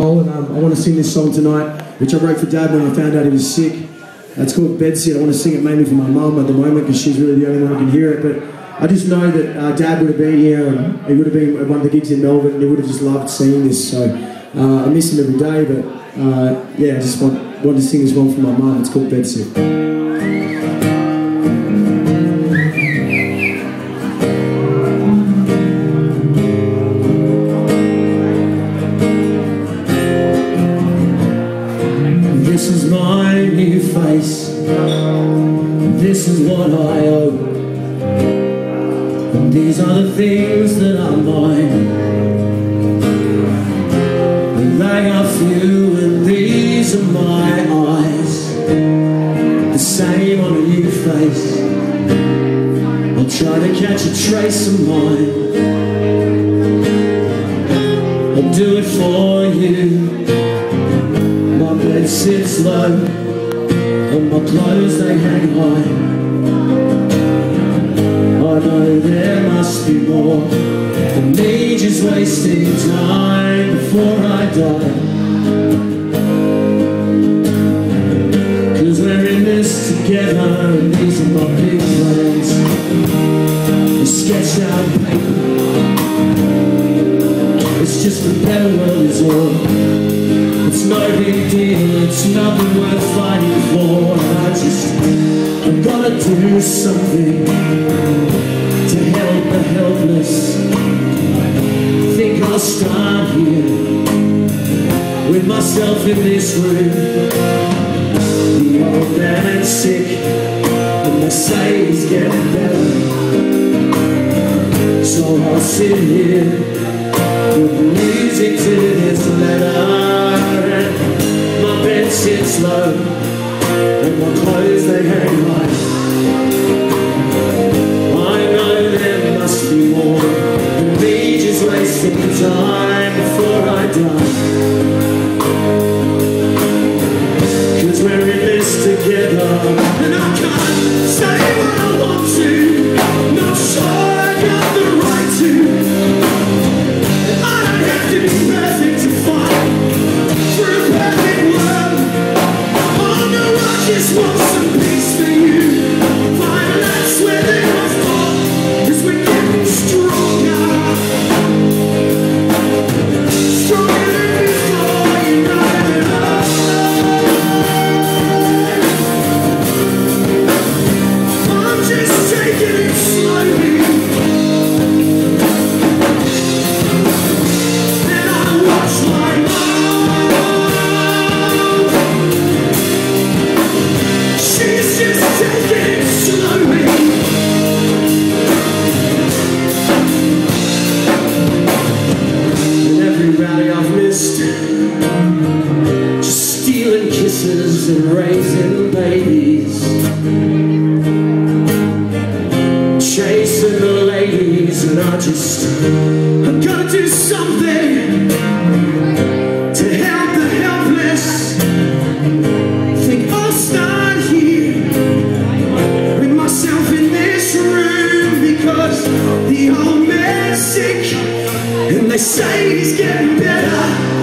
And um, I want to sing this song tonight, which I wrote for Dad when I found out he was sick. It's called Bedsit. I want to sing it mainly for my mum at the moment because she's really the only one who can hear it. But I just know that uh, Dad would have been here and he would have been at one of the gigs in Melbourne and he would have just loved seeing this. So uh, I miss him every day, but uh, yeah, I just want, want to sing this one for my mum. It's called Bedsit. Is my new face. This is what I owe. And these are the things that are mine. And they are few, and these are my eyes. The same on a new face. I'll try to catch a trace of mine. I'll do it for you. Sits low And my clothes they hang high I know there must be more Than just wasting time before I die. Cause we're in this together And these are my big plans. A sketched out paper. It's just a better world is all it's no big deal, it's nothing worth fighting for. I just, gotta do something To help the helpless. I Think I'll start here With myself in this room. The old man's sick And they say he's getting better. So I'll sit here With the music to sits low And my clothes they hang high I know there must be more. Than me just wasting time before I die. Cause we're in this together. And I can't say what I want to Chasing the ladies And I just I'm gonna do something To help the helpless. Think I'll start here With myself in this room Because the old man's sick And they say he's getting better.